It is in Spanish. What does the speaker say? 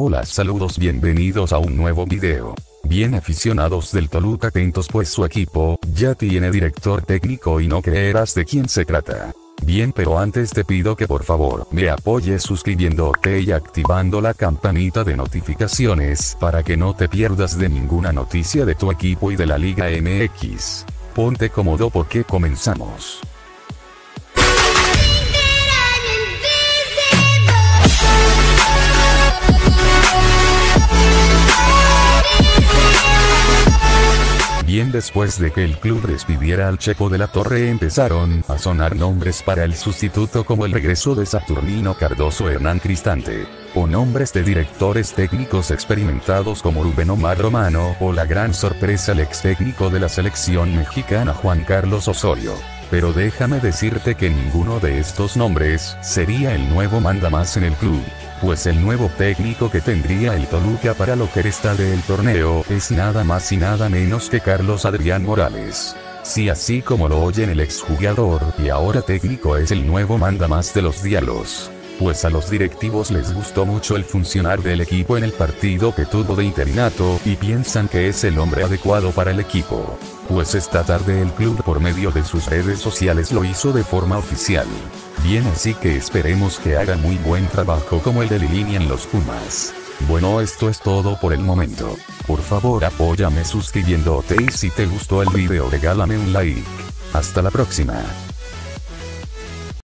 Hola saludos bienvenidos a un nuevo video. Bien aficionados del Toluca atentos pues su equipo, ya tiene director técnico y no creerás de quién se trata. Bien pero antes te pido que por favor me apoyes suscribiéndote y activando la campanita de notificaciones para que no te pierdas de ninguna noticia de tu equipo y de la Liga MX. Ponte cómodo porque comenzamos. Bien después de que el club despidiera al Checo de la Torre empezaron a sonar nombres para el sustituto como el regreso de Saturnino Cardoso Hernán Cristante, o nombres de directores técnicos experimentados como Rubén Omar Romano o la gran sorpresa el ex técnico de la selección mexicana Juan Carlos Osorio. Pero déjame decirte que ninguno de estos nombres sería el nuevo manda más en el club pues el nuevo técnico que tendría el Toluca para lo que resta del torneo es nada más y nada menos que Carlos Adrián Morales. Si así como lo oyen el exjugador y ahora técnico es el nuevo manda más de los diálogos. Pues a los directivos les gustó mucho el funcionar del equipo en el partido que tuvo de interinato y piensan que es el hombre adecuado para el equipo. Pues esta tarde el club por medio de sus redes sociales lo hizo de forma oficial. Bien así que esperemos que haga muy buen trabajo como el de Lilini en los Pumas. Bueno esto es todo por el momento. Por favor apóyame suscribiéndote y si te gustó el video regálame un like. Hasta la próxima.